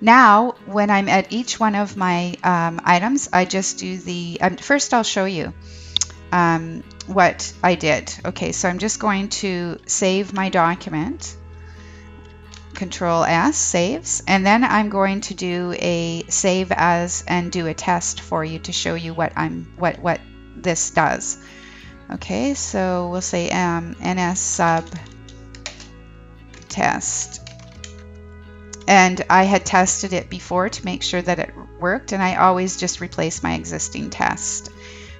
Now, when I'm at each one of my um, items, I just do the, um, first I'll show you um, what I did. Okay, so I'm just going to save my document. Control S saves and then I'm going to do a save as and do a test for you to show you what I'm what what this does. Okay, so we'll say um, ns sub test. And I had tested it before to make sure that it worked, and I always just replace my existing test.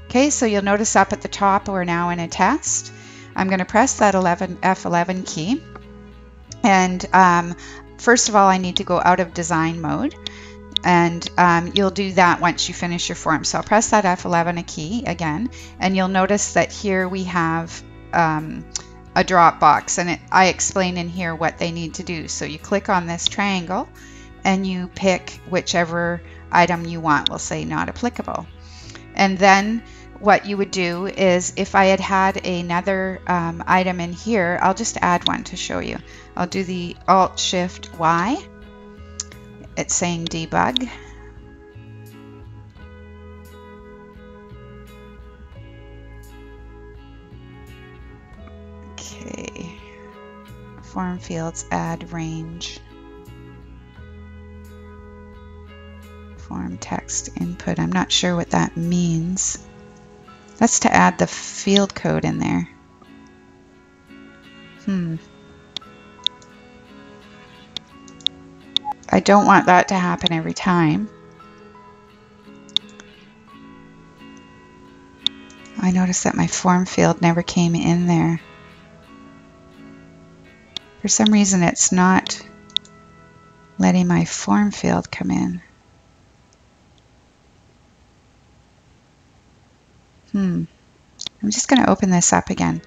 Okay, so you'll notice up at the top we're now in a test. I'm going to press that 11, F11 key. And um, first of all, I need to go out of design mode. And um, you'll do that once you finish your form. So I'll press that F11 a key again, and you'll notice that here we have um, a drop box, and it, I explain in here what they need to do. So you click on this triangle, and you pick whichever item you want. We'll say not applicable. And then what you would do is if I had had another um, item in here, I'll just add one to show you. I'll do the Alt Shift Y it's saying debug. Okay. Form fields add range. Form text input. I'm not sure what that means. That's to add the field code in there. Hmm. I don't want that to happen every time. I noticed that my form field never came in there. For some reason it's not letting my form field come in. Hmm. I'm just going to open this up again.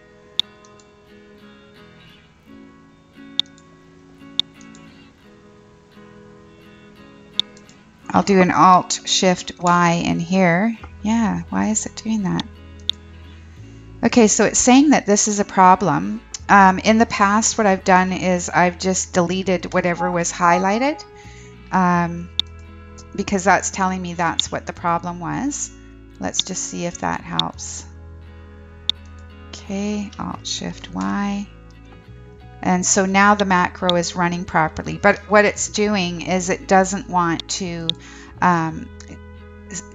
I'll do an Alt Shift Y in here. Yeah, why is it doing that? Okay, so it's saying that this is a problem. Um, in the past, what I've done is I've just deleted whatever was highlighted um, because that's telling me that's what the problem was. Let's just see if that helps. Okay, Alt Shift Y. And so now the macro is running properly. But what it's doing is it doesn't want to um,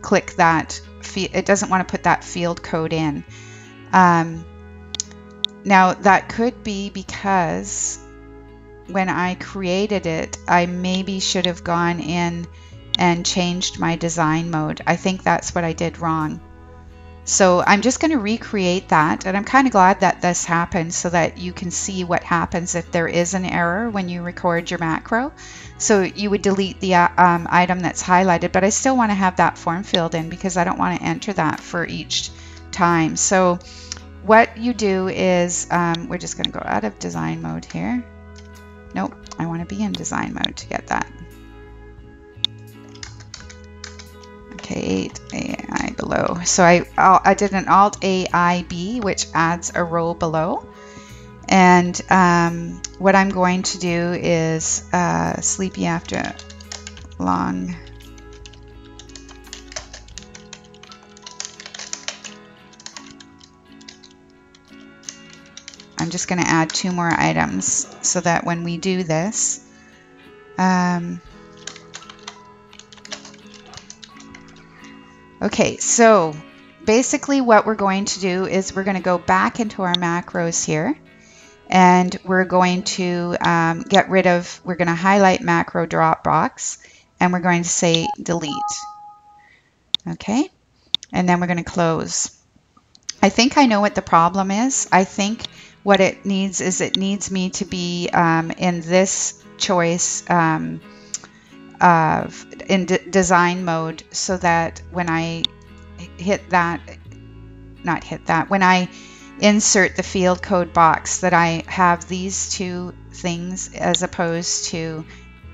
click that, it doesn't want to put that field code in. Um, now that could be because when I created it, I maybe should have gone in and changed my design mode. I think that's what I did wrong. So I'm just going to recreate that and I'm kind of glad that this happened so that you can see what happens if there is an error when you record your macro. So you would delete the uh, um, item that's highlighted, but I still want to have that form filled in because I don't want to enter that for each time. So what you do is, um, we're just going to go out of design mode here. Nope, I want to be in design mode to get that. Okay, 8 AI below. So I, I did an Alt AIB, which adds a row below. And um, what I'm going to do is uh, sleepy after long. I'm just going to add two more items so that when we do this, um, Okay, so basically what we're going to do is we're going to go back into our macros here and we're going to um, get rid of, we're going to highlight macro Dropbox and we're going to say delete. Okay, and then we're going to close. I think I know what the problem is. I think what it needs is it needs me to be um, in this choice um, of in design mode so that when I hit that, not hit that, when I insert the field code box that I have these two things as opposed to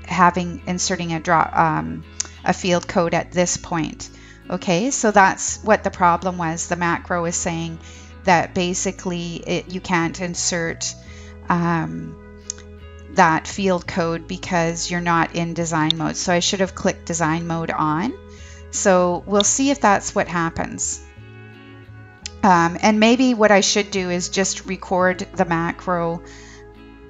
having inserting a drop um, a field code at this point. Okay, so that's what the problem was. The macro is saying that basically it, you can't insert um, that field code because you're not in design mode. So I should have clicked design mode on. So we'll see if that's what happens. Um, and maybe what I should do is just record the macro.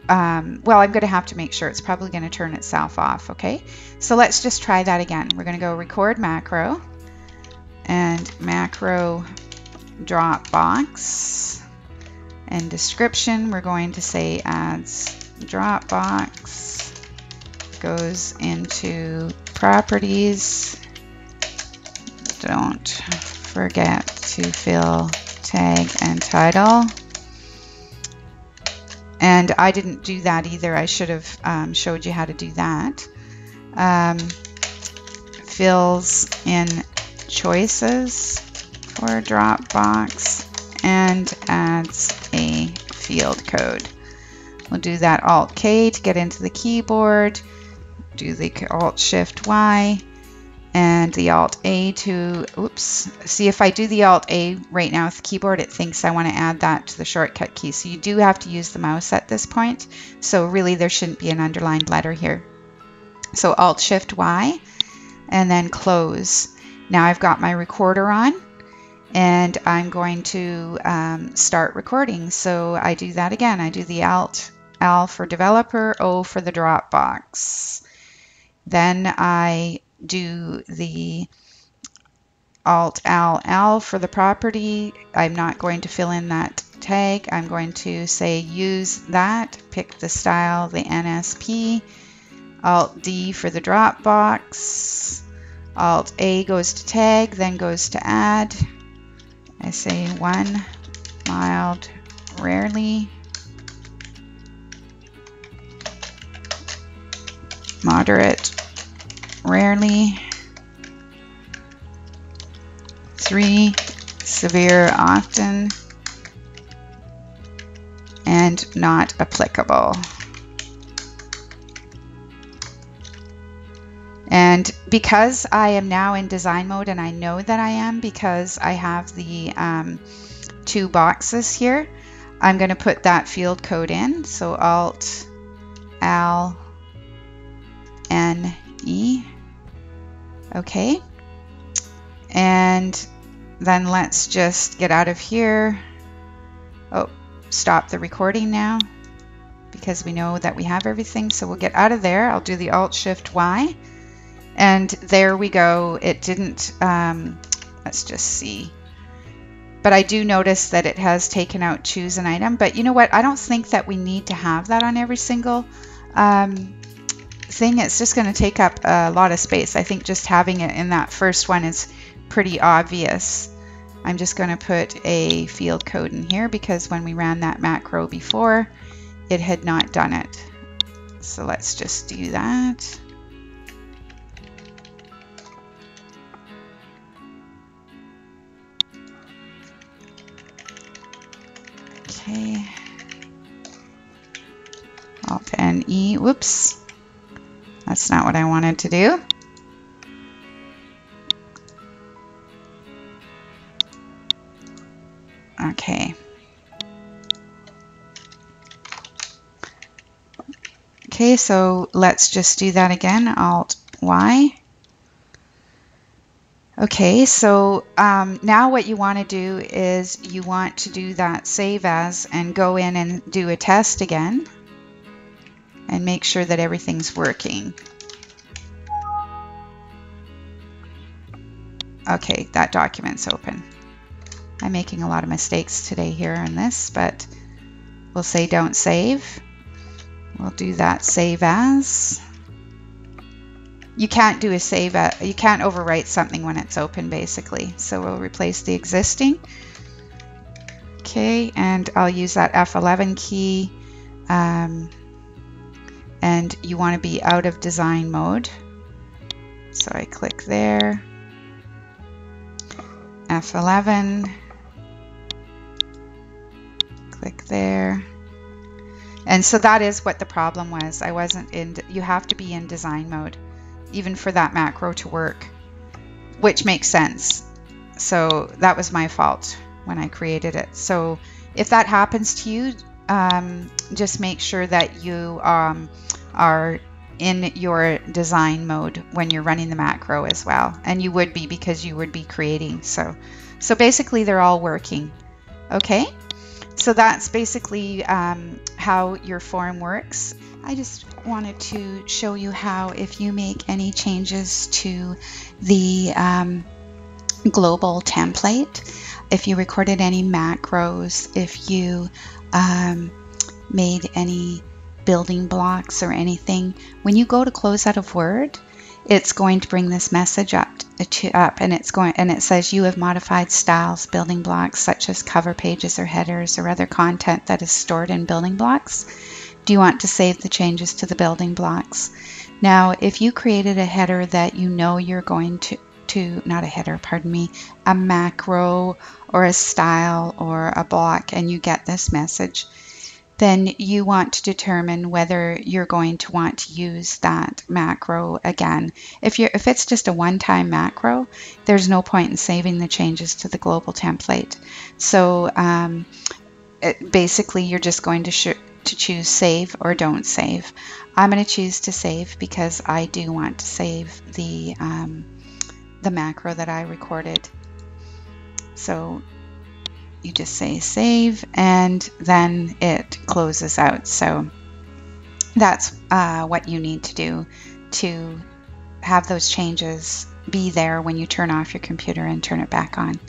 Um, well, I'm going to have to make sure it's probably going to turn itself off. Okay, so let's just try that again. We're going to go record macro and macro Dropbox and description. We're going to say adds Dropbox goes into properties. Don't forget to fill tag and title. And I didn't do that either. I should have um, showed you how to do that. Um, fills in choices for Dropbox and adds a field code. We'll do that Alt K to get into the keyboard, do the Alt Shift Y, and the Alt A to, oops, see if I do the Alt A right now with the keyboard, it thinks I want to add that to the shortcut key. So you do have to use the mouse at this point. So really there shouldn't be an underlined letter here. So Alt Shift Y and then close. Now I've got my recorder on and I'm going to um, start recording. So I do that again. I do the Alt L for developer, O for the Dropbox. Then I do the Alt L L for the property. I'm not going to fill in that tag. I'm going to say use that, pick the style, the NSP, Alt D for the Dropbox, Alt A goes to tag, then goes to add. I say one, mild, rarely, moderate, rarely, three, severe, often, and not applicable. And because I am now in design mode and I know that I am because I have the um, two boxes here, I'm going to put that field code in. So Alt, Al, N, E. Okay. And then let's just get out of here. Oh, stop the recording now because we know that we have everything. So we'll get out of there. I'll do the Alt Shift Y. And there we go. It didn't, um, let's just see. But I do notice that it has taken out choose an item. But you know what? I don't think that we need to have that on every single um, thing. It's just going to take up a lot of space. I think just having it in that first one is pretty obvious. I'm just going to put a field code in here because when we ran that macro before, it had not done it. So let's just do that. Okay. Alt N E. Whoops. That's not what I wanted to do. Okay. Okay, so let's just do that again. Alt Y. Okay, so um, now what you want to do is you want to do that save as and go in and do a test again and make sure that everything's working. Okay, that document's open. I'm making a lot of mistakes today here on this, but we'll say don't save. We'll do that save as you can't do a save, at, you can't overwrite something when it's open basically. So we'll replace the existing. Okay, and I'll use that F11 key. Um, and you want to be out of design mode. So I click there. F11. Click there. And so that is what the problem was. I wasn't in, you have to be in design mode even for that macro to work, which makes sense. So that was my fault when I created it. So if that happens to you, um, just make sure that you um, are in your design mode when you're running the macro as well. And you would be because you would be creating. So, so basically they're all working. Okay. So that's basically um, how your form works. I just wanted to show you how if you make any changes to the um, global template, if you recorded any macros, if you um, made any building blocks or anything, when you go to close out of Word, it's going to bring this message up to up and it's going and it says you have modified styles building blocks such as cover pages or headers or other content that is stored in building blocks do you want to save the changes to the building blocks now if you created a header that you know you're going to to not a header pardon me a macro or a style or a block and you get this message then you want to determine whether you're going to want to use that macro again. If you if it's just a one-time macro, there's no point in saving the changes to the global template. So um, it, basically, you're just going to to choose save or don't save. I'm going to choose to save because I do want to save the um, the macro that I recorded. So you just say save and then it closes out. So that's uh, what you need to do to have those changes be there when you turn off your computer and turn it back on.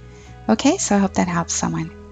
Okay, so I hope that helps someone.